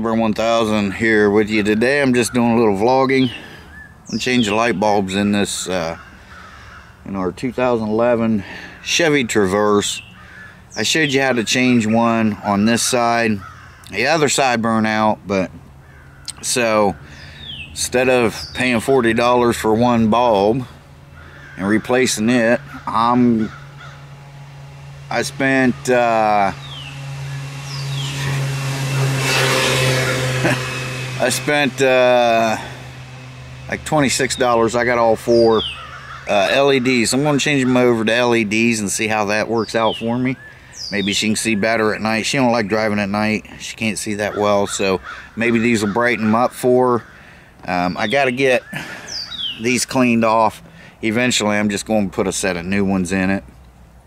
Shabear 1000 here with you today. I'm just doing a little vlogging. I'm changing light bulbs in this, uh, in our 2011 Chevy Traverse. I showed you how to change one on this side. The other side burned out, but so instead of paying $40 for one bulb and replacing it, I'm I spent uh, I spent uh, like $26. I got all four uh, LEDs. I'm going to change them over to LEDs and see how that works out for me. Maybe she can see better at night. She don't like driving at night. She can't see that well. So maybe these will brighten them up for her. Um, I got to get these cleaned off. Eventually, I'm just going to put a set of new ones in it.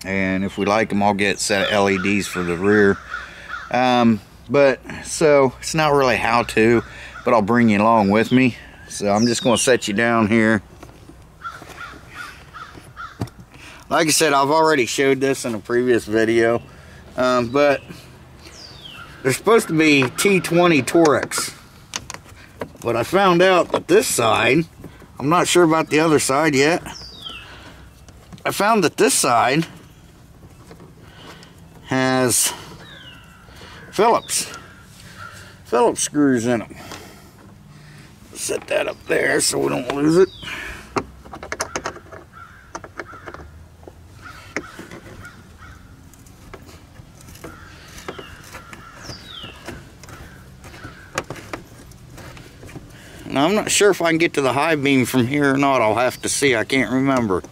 And if we like them, I'll get a set of LEDs for the rear. Um, but, so, it's not really how to but I'll bring you along with me. So I'm just going to set you down here. Like I said, I've already showed this in a previous video, um, but they're supposed to be T20 Torx. But I found out that this side, I'm not sure about the other side yet. I found that this side has Phillips. Phillips screws in them set that up there so we don't lose it. Now I'm not sure if I can get to the high beam from here or not. I'll have to see. I can't remember.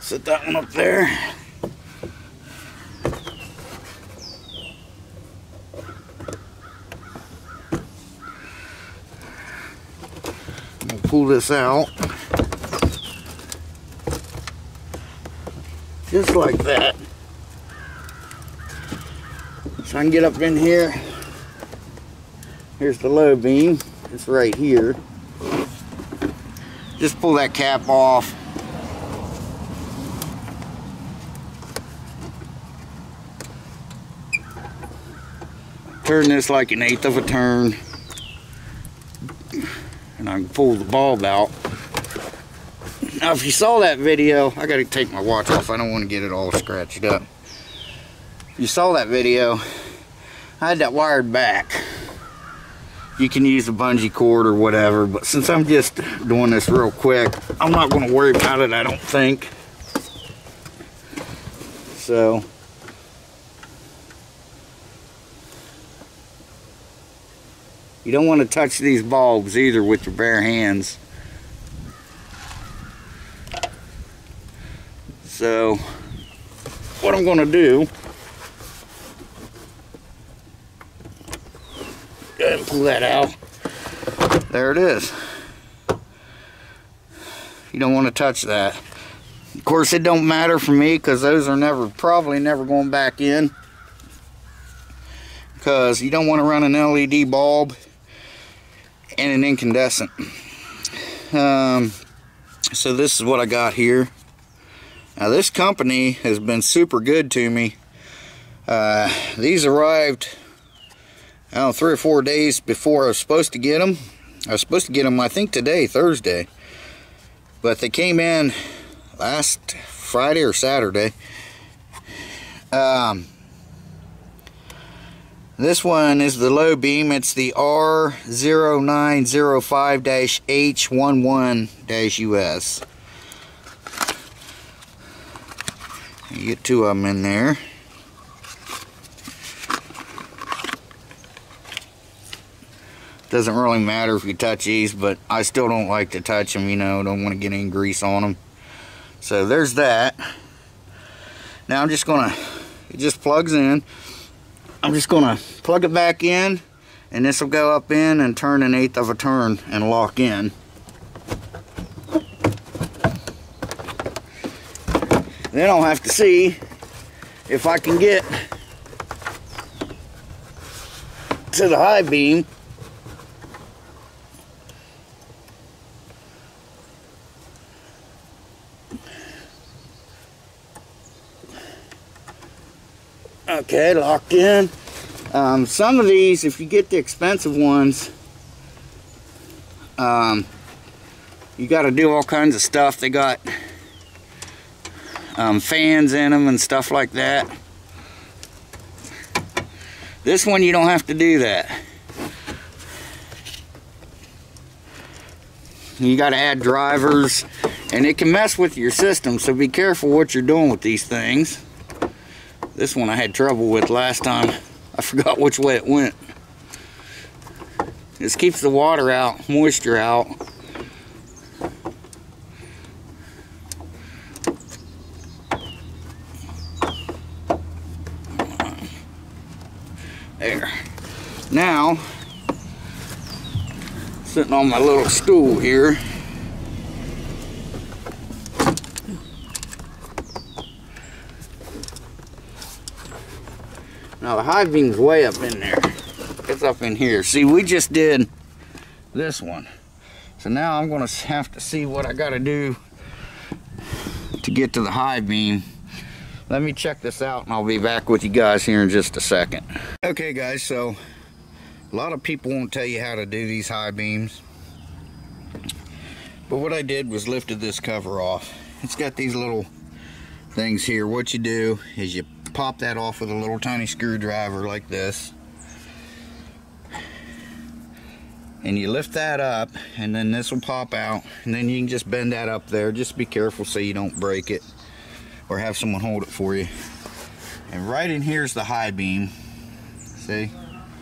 Set that one up there. Pull this out. Just like that. So I can get up in here. Here's the low beam. It's right here. Just pull that cap off. Turn this like an eighth of a turn and I can pull the bulb out. Now if you saw that video, I gotta take my watch off, I don't want to get it all scratched up. If you saw that video, I had that wired back. You can use a bungee cord or whatever, but since I'm just doing this real quick, I'm not gonna worry about it, I don't think. So, You don't want to touch these bulbs either with your bare hands. So, what I'm going to do, go ahead and pull that out. There it is. You don't want to touch that. Of course, it don't matter for me because those are never, probably never going back in. Because you don't want to run an LED bulb and an incandescent. Um, so this is what I got here. Now this company has been super good to me. Uh, these arrived, I don't know, three or four days before I was supposed to get them. I was supposed to get them, I think today, Thursday. But they came in last Friday or Saturday. Um, this one is the low beam. It's the R0905-H11-US. You get two of them in there. Doesn't really matter if you touch these, but I still don't like to touch them, you know, don't want to get any grease on them. So there's that. Now I'm just going to, it just plugs in. I'm just to plug it back in and this will go up in and turn an eighth of a turn and lock in. Then I'll have to see if I can get to the high beam Okay, locked in. Um, some of these, if you get the expensive ones, um, you got to do all kinds of stuff. They got um, fans in them and stuff like that. This one, you don't have to do that. You got to add drivers, and it can mess with your system, so be careful what you're doing with these things. This one I had trouble with last time. I forgot which way it went. This keeps the water out, moisture out. There. Now, sitting on my little stool here. High beam's way up in there. It's up in here. See, we just did this one. So now I'm gonna have to see what I gotta do to get to the high beam. Let me check this out and I'll be back with you guys here in just a second. Okay guys, so a lot of people won't tell you how to do these high beams. But what I did was lifted this cover off. It's got these little things here. What you do is you pop that off with a little tiny screwdriver like this. And you lift that up and then this will pop out and then you can just bend that up there. Just be careful so you don't break it or have someone hold it for you. And right in here is the high beam. See?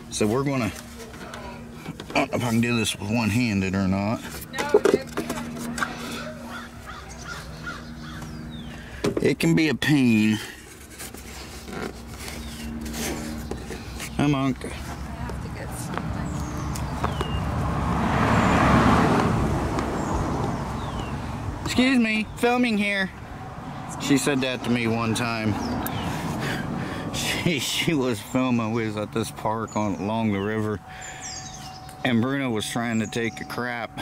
So we're gonna, I don't know if I can do this with one-handed or not. It can be a pain. Excuse me, filming here. She said that to me one time. She, she was filming. We was at this park on along the river, and Bruno was trying to take a crap.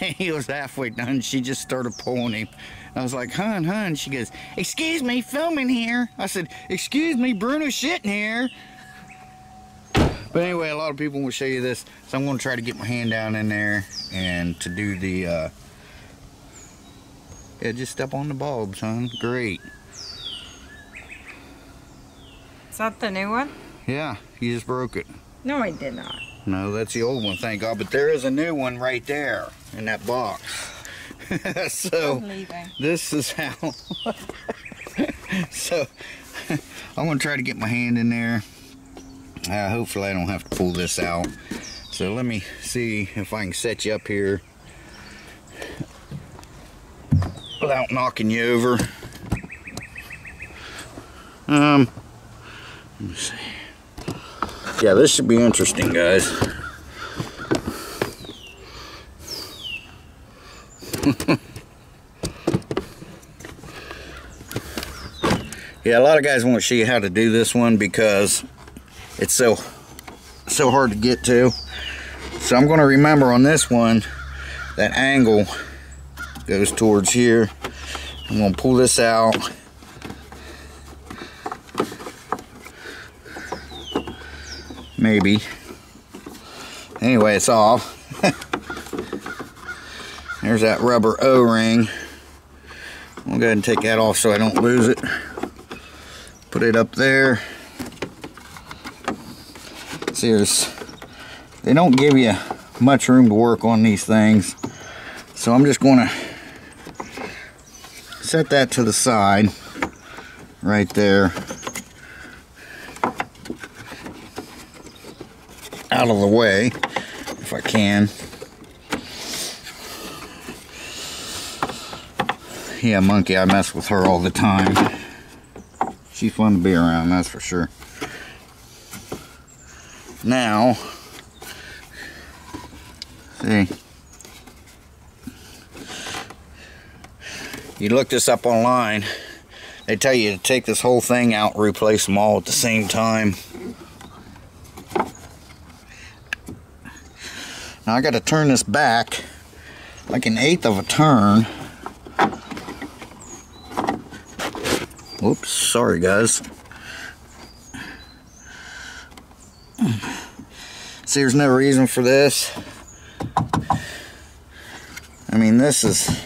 he was halfway done. She just started pulling him. I was like, hun, hun. She goes, excuse me, filming here. I said, excuse me, Bruno's shitting here. But anyway, a lot of people will show you this. So I'm going to try to get my hand down in there and to do the, uh, yeah, just step on the bulbs, huh? Great. Is that the new one? Yeah, you just broke it. No, I did not. No, that's the old one, thank God. But there is a new one right there in that box. so this is how. so I'm gonna try to get my hand in there. Uh, hopefully I don't have to pull this out. So let me see if I can set you up here without knocking you over. Um, let me see. Yeah, this should be interesting, guys. yeah, a lot of guys want to you how to do this one because it's so so hard to get to. So I'm going to remember on this one that angle goes towards here. I'm going to pull this out. Maybe. Anyway, it's off. There's that rubber O-ring. I'll go ahead and take that off so I don't lose it. Put it up there. See, there's, they don't give you much room to work on these things. So I'm just going to set that to the side right there. Out of the way if I can. Yeah, Monkey, I mess with her all the time. She's fun to be around, that's for sure. Now, see, you look this up online, they tell you to take this whole thing out replace them all at the same time. Now I got to turn this back like an eighth of a turn. Oops, sorry guys. See, there's no reason for this. I mean, this is,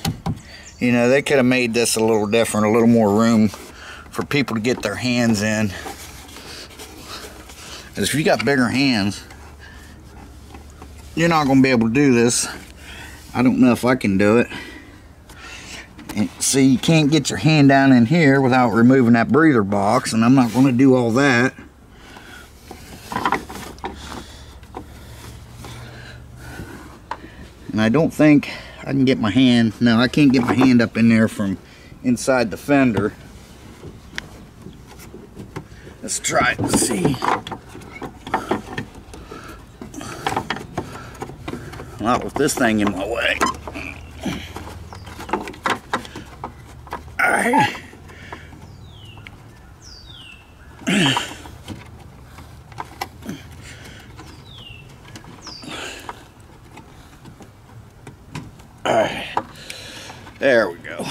you know, they could have made this a little different, a little more room for people to get their hands in. Because if you got bigger hands, you're not going to be able to do this. I don't know if I can do it. And see, you can't get your hand down in here without removing that breather box, and I'm not going to do all that. And I don't think I can get my hand, no, I can't get my hand up in there from inside the fender. Let's try it and see. Not with this thing in my way. Alright. Alright. There we go.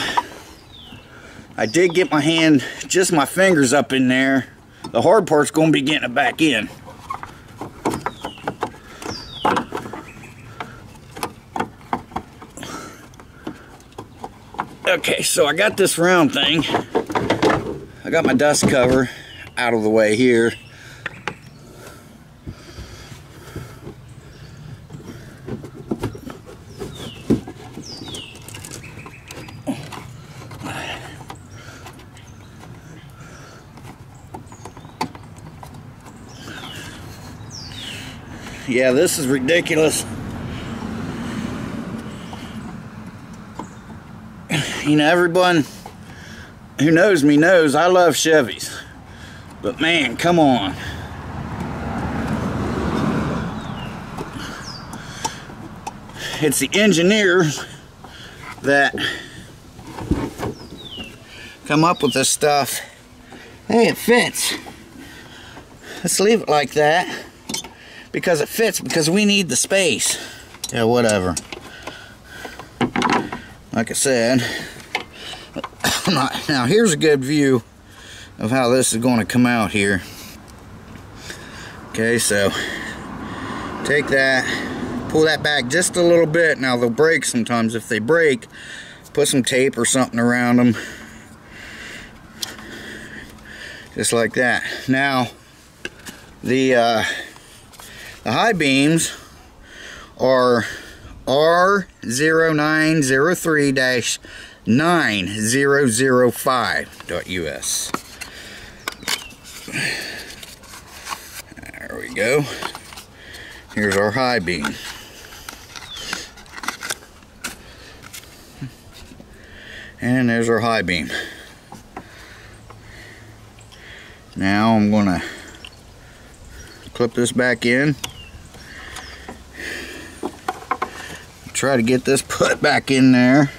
I did get my hand, just my fingers up in there. The hard part's going to be getting it back in. Okay, so I got this round thing. I got my dust cover out of the way here. Yeah, this is ridiculous. You know, everyone who knows me knows I love Chevys. But man, come on. It's the engineers that come up with this stuff. Hey, it fits. Let's leave it like that because it fits because we need the space. Yeah, whatever. Like I said, now here's a good view of how this is going to come out here. Okay, so take that, pull that back just a little bit. Now they'll break sometimes. If they break, put some tape or something around them. Just like that. Now, the uh, the high beams are R0903-9005.us. There we go. Here's our high beam. And there's our high beam. Now I'm going to clip this back in. Try to get this put back in there.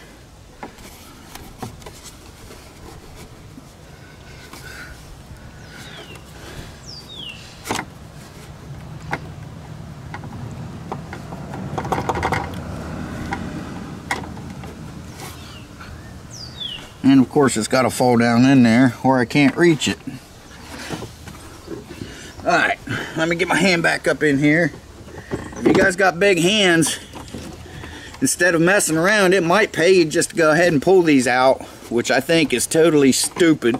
And of course it's got to fall down in there or I can't reach it. Alright, let me get my hand back up in here. If you guys got big hands, instead of messing around, it might pay you just to go ahead and pull these out, which I think is totally stupid.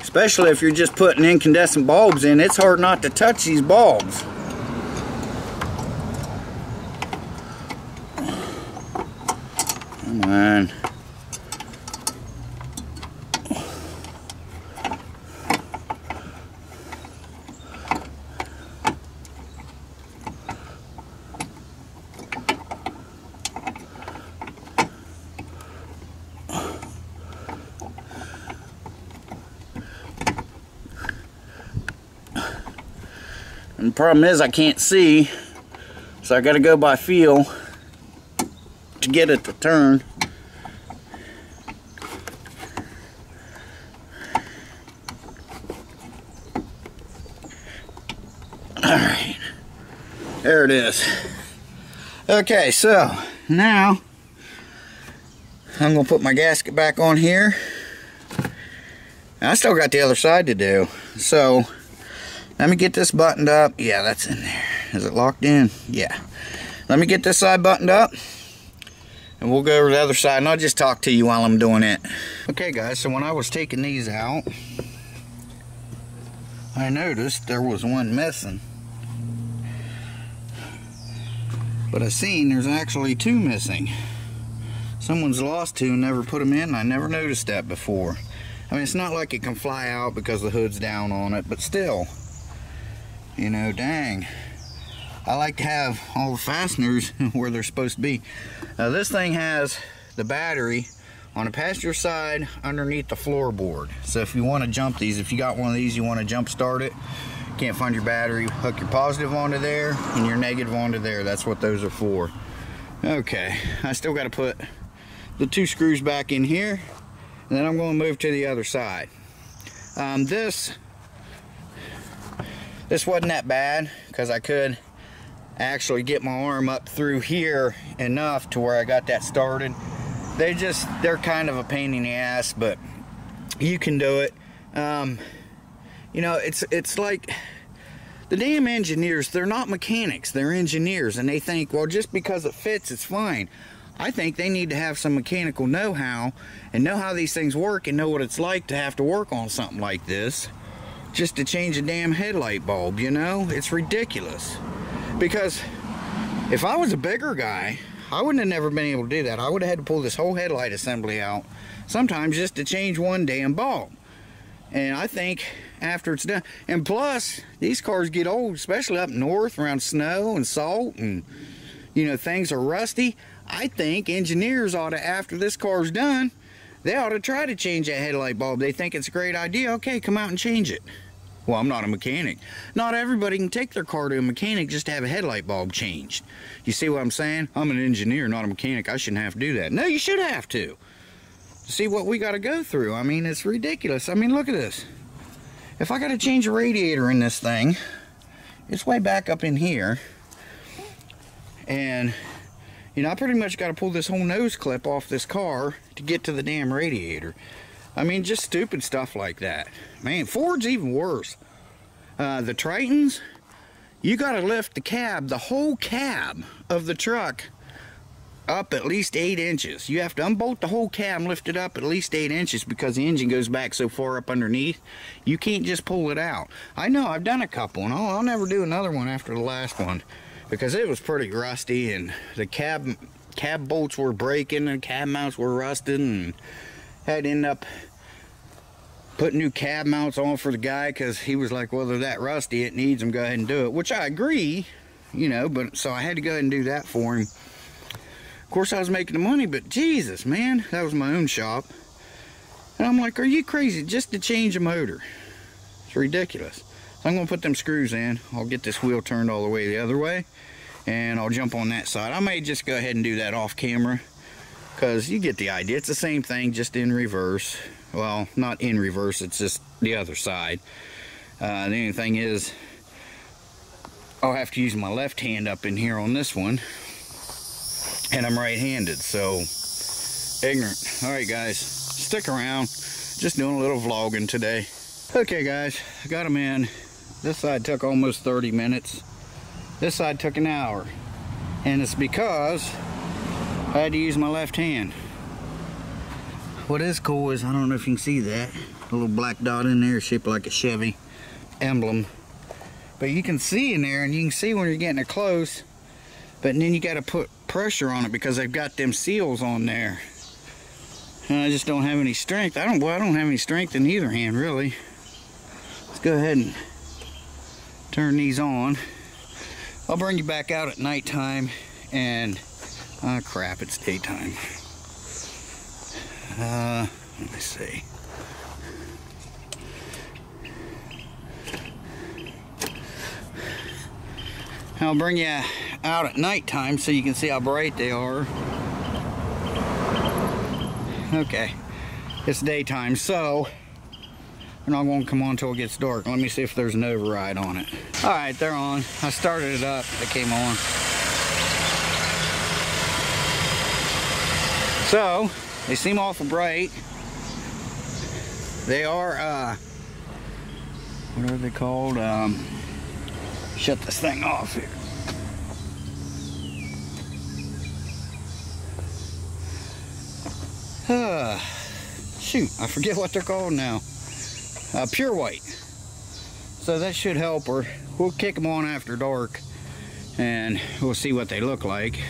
Especially if you're just putting incandescent bulbs in, it's hard not to touch these bulbs. Come on. And the problem is I can't see, so I gotta go by feel to get it to turn. Alright, there it is. Okay, so now I'm gonna put my gasket back on here I still got the other side to do. So, let me get this buttoned up. Yeah, that's in there. Is it locked in? Yeah. Let me get this side buttoned up. And we'll go over the other side and I'll just talk to you while I'm doing it. Okay guys, so when I was taking these out, I noticed there was one missing. But I seen there's actually two missing. Someone's lost two and never put them in. I never noticed that before. I mean, it's not like it can fly out because the hood's down on it, but still, you know, dang. I like to have all the fasteners where they're supposed to be. Now this thing has the battery on the passenger side underneath the floorboard. So if you want to jump these, if you got one of these, you want to jump start it, can't find your battery, hook your positive onto there and your negative onto there. That's what those are for. Okay, I still got to put the two screws back in here and then I'm going to move to the other side. Um, this this wasn't that bad because I could actually get my arm up through here enough to where I got that started. They just, they're kind of a pain in the ass, but you can do it. Um, you know, it's, it's like, the damn engineers, they're not mechanics, they're engineers, and they think, well, just because it fits, it's fine. I think they need to have some mechanical know-how and know how these things work and know what it's like to have to work on something like this just to change a damn headlight bulb, you know? It's ridiculous. Because if I was a bigger guy, I wouldn't have never been able to do that. I would have had to pull this whole headlight assembly out, sometimes just to change one damn bulb. And I think after it's done, and plus, these cars get old, especially up north around snow and salt and, you know, things are rusty. I think engineers ought to, after this car's done, they ought to try to change that headlight bulb. They think it's a great idea. Okay, come out and change it. Well, I'm not a mechanic. Not everybody can take their car to a mechanic just to have a headlight bulb changed. You see what I'm saying? I'm an engineer, not a mechanic. I shouldn't have to do that. No, you should have to. See what we got to go through. I mean, it's ridiculous. I mean, look at this. If I got to change a radiator in this thing, it's way back up in here. And, you know, I pretty much got to pull this whole nose clip off this car to get to the damn radiator. I mean, just stupid stuff like that. Man, Ford's even worse. Uh, the Tritons, you got to lift the cab, the whole cab of the truck up at least eight inches. You have to unbolt the whole cab and lift it up at least eight inches because the engine goes back so far up underneath. You can't just pull it out. I know, I've done a couple and I'll, I'll never do another one after the last one because it was pretty rusty and the cab cab bolts were breaking and cab mounts were rusted and had to end up putting new cab mounts on for the guy because he was like, well, they're that rusty, it needs them, go ahead and do it. Which I agree, you know, but so I had to go ahead and do that for him. Of course, I was making the money, but Jesus, man, that was my own shop. And I'm like, are you crazy just to change a motor? It's ridiculous. So I'm going to put them screws in. I'll get this wheel turned all the way the other way. And I'll jump on that side. I may just go ahead and do that off camera because you get the idea. It's the same thing, just in reverse. Well, not in reverse, it's just the other side. Uh, the only thing is, I'll have to use my left hand up in here on this one. And I'm right-handed, so ignorant. All right, guys, stick around. Just doing a little vlogging today. Okay, guys, got them in. This side took almost 30 minutes. This side took an hour. And it's because I had to use my left hand. What is cool is, I don't know if you can see that, a little black dot in there shaped like a Chevy emblem. But you can see in there and you can see when you're getting it close, but then you got to put pressure on it because they've got them seals on there. And I just don't have any strength. I don't, well, I don't have any strength in either hand really. Let's go ahead and turn these on. I'll bring you back out at nighttime and Ah, oh, crap, it's daytime. Uh, let me see. I'll bring you out at nighttime so you can see how bright they are. Okay, it's daytime, so they're not going to come on until it gets dark. Let me see if there's an override on it. All right, they're on. I started it up, It came on. So, they seem awful bright. They are, uh, what are they called? Um, shut this thing off here. Uh, shoot, I forget what they're called now. Uh, pure white. So that should help her. We'll kick them on after dark and we'll see what they look like.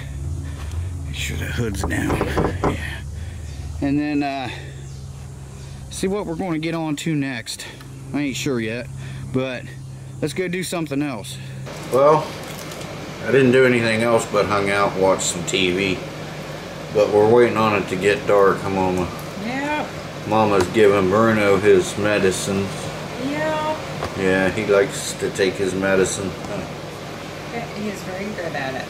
Make sure the hood's down. Yeah. And then uh, see what we're going to get on to next. I ain't sure yet, but let's go do something else. Well, I didn't do anything else but hung out and watched some TV. But we're waiting on it to get dark. Come on, Yeah. Mama's giving Bruno his medicine. Yeah. Yeah, he likes to take his medicine. He's very good at it.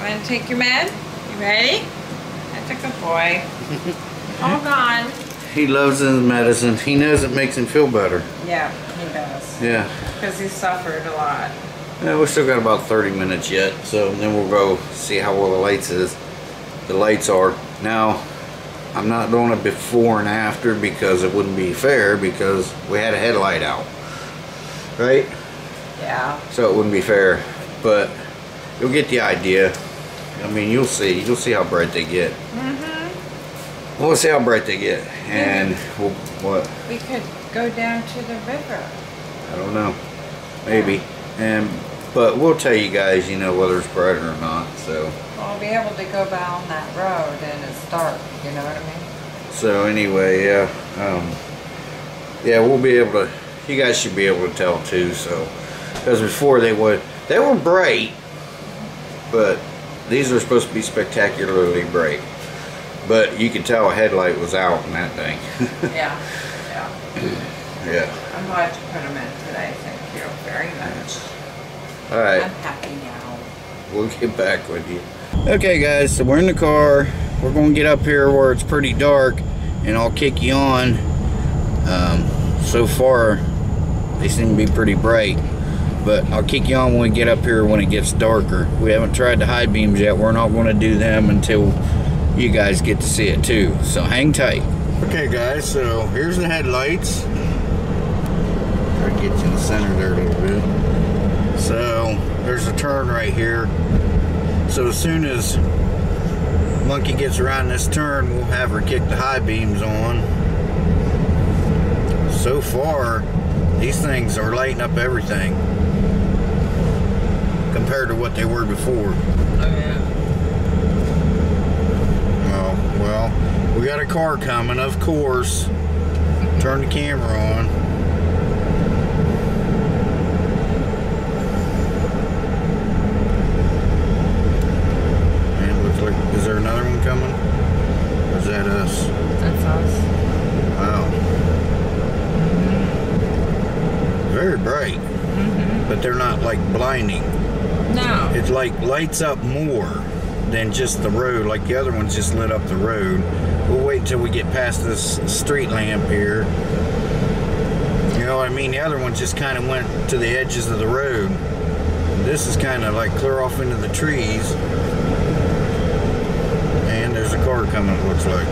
Want to take your med? You ready? That's a good boy. All gone. He loves his medicine. He knows it makes him feel better. Yeah, he does. Yeah. Because he suffered a lot. Yeah, we still got about 30 minutes yet, so then we'll go see how well the lights is. The lights are. Now, I'm not doing it before and after because it wouldn't be fair because we had a headlight out. Right? Yeah. So it wouldn't be fair. But you'll get the idea. I mean, you'll see. You'll see how bright they get. Mm-hmm. We'll see how bright they get. And we'll, what? We could go down to the river. I don't know. Maybe. And but we'll tell you guys, you know, whether it's bright or not. So We'll be able to go down that road and it's dark, you know what I mean? so anyway, yeah. Um yeah, we'll be able to you guys should be able to tell too, so because before they would they were bright, but these are supposed to be spectacularly bright. But you could tell a headlight was out in that thing. Yeah. Yeah. yeah. I'm glad you put them in today. Thank you very much. All right. I'm happy now. we'll get back with you. Okay guys, so we're in the car. We're gonna get up here where it's pretty dark and I'll kick you on. Um, so far, they seem to be pretty bright. But I'll kick you on when we get up here when it gets darker. We haven't tried the high beams yet. We're not gonna do them until you guys get to see it too. So hang tight. Okay guys, so here's the headlights. Try to get you in the center there a little bit. So there's a turn right here. So as soon as Monkey gets around this turn, we'll have her kick the high beams on. So far, these things are lighting up everything compared to what they were before. Oh yeah. Oh, well, we got a car coming, of course. Turn the camera on. And it looks like, is there another one coming? Or is that us? That's us. Wow. Very bright, but they're not like blinding. No. It like lights up more than just the road. Like the other ones just lit up the road. We'll wait until we get past this street lamp here. You know what I mean? The other one just kind of went to the edges of the road. This is kind of like clear off into the trees. And there's a car coming, it looks like.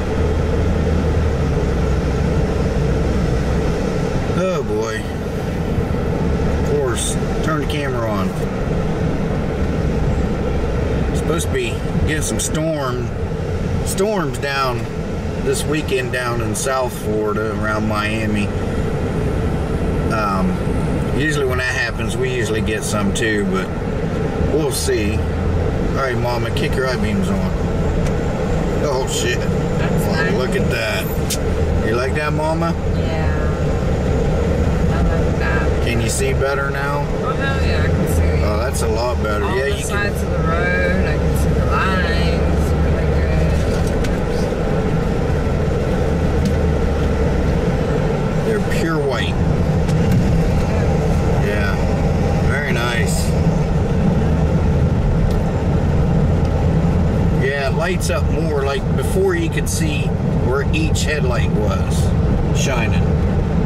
Oh boy. Of course, turn the camera on supposed to be getting some storm storms down this weekend down in South Florida around Miami. Um, usually when that happens, we usually get some too, but we'll see. All right, Mama, kick your eye beams on. Oh shit! Oh, look at that. You like that, Mama? Yeah. I like that. Can you see better now? Oh hell yeah, I can see Oh, that's a lot better. all yeah, you can. sides of the road. I can see the lines. Really They're pure white. Yeah, very nice. Yeah, it lights up more. Like before, you could see where each headlight was shining.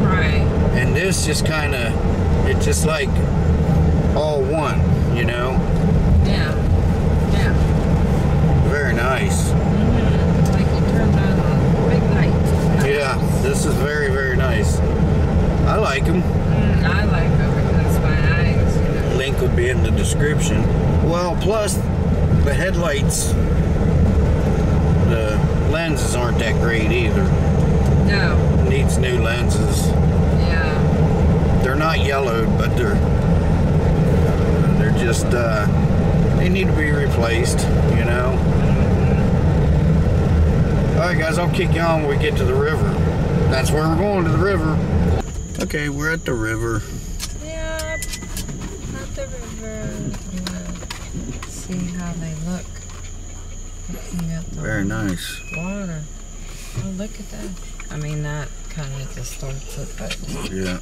Right. and this just kind of, it's just like all one, you know. Yeah. Yeah. Very nice. Mm-hmm. Like turned on a big light. Yeah. Yeah, this is very, very nice. I like them. Mm, I like them because my eyes. Link will be in the description. Well, plus the headlights, the lenses aren't that great either. No. Needs new lenses. Yeah. They're not yellowed, but they're they're just uh, they need to be replaced. You know. All right, guys, I'll kick you on when we get to the river. That's where we're going to the river. Okay, we're at the river. Yep. At the river. See how they look. Looking at the Very nice. water. Oh, look at that. I mean, that kind of distorts it, but Yeah,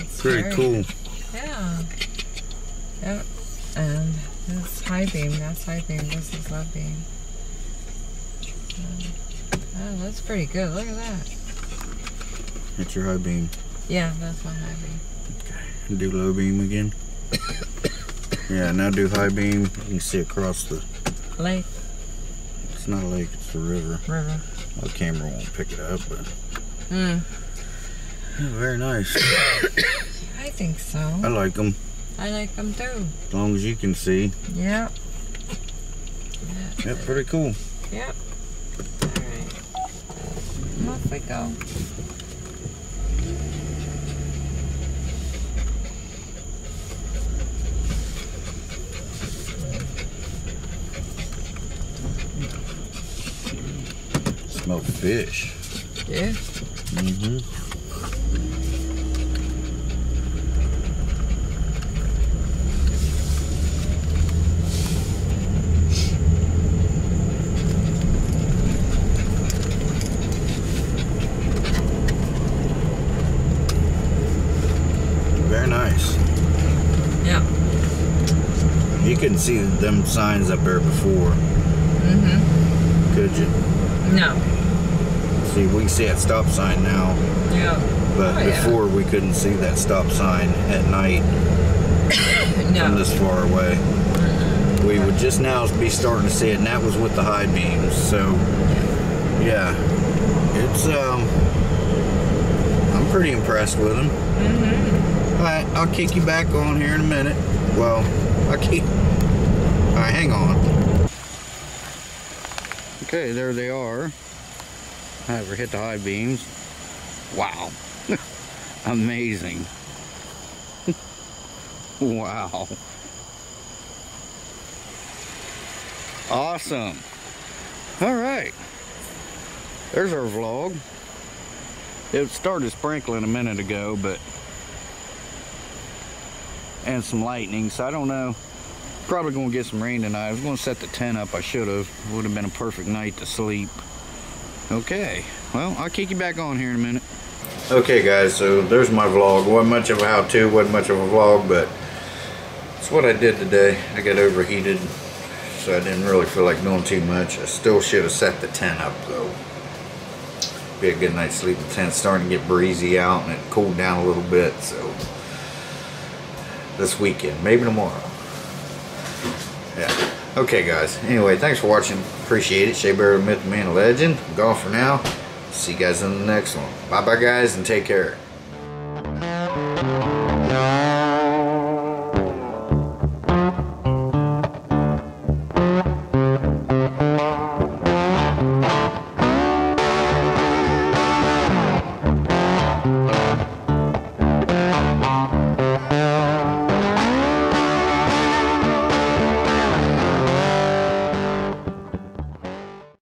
it's pretty very- cool. Yeah. Yep. And this high beam, that's high beam, this is low beam. Uh, oh, that's pretty good. Look at that. It's your high beam. Yeah, that's my high beam. Okay. Do low beam again. yeah, now do high beam. You can see across the. Lake, It's not a lake. It's a river. river. The camera won't pick it up, but Hmm. yeah, very nice. I think so. I like them I like them too. as long as you can see. Yep. Yeah, pretty cool. Yep. Alright. Off we go. Smell fish. Yeah. Mm-hmm. Very nice. Yep. You couldn't see them signs up there before, Mm-hmm. could you? No. See, we can see that stop sign now, Yeah. but Oh, yeah. before we couldn't see that stop sign at night from this far away. We would just now be starting to see it, and that was with the high beams. So, yeah, it's um, I'm pretty impressed with them. Mm-hmm. All right, I'll kick you back on here in a minute. Well, I'll keep. All right, hang on. Okay, there they are. I ever hit the high beams. Wow. Amazing. wow. Awesome. All right. There's our vlog. It started sprinkling a minute ago, but and some lightning, so I don't know. Probably gonna get some rain tonight. I was gonna set the tent up. I should have. Would have been a perfect night to sleep. Okay. Well, I'll kick you back on here in a minute. Okay, guys. So there's my vlog. wasn't much of a how-to. wasn't much of a vlog, but it's what I did today. I got overheated, so I didn't really feel like doing too much. I still should have set the tent up though. Be a good night's sleep. The tent's starting to get breezy out, and it cooled down a little bit. So this weekend, maybe tomorrow. Okay, guys. Anyway, thanks for watching. Appreciate it. Shabear, Myth, Man, Legend. I'm gone for now. See you guys in the next one. Bye-bye, guys, and take care.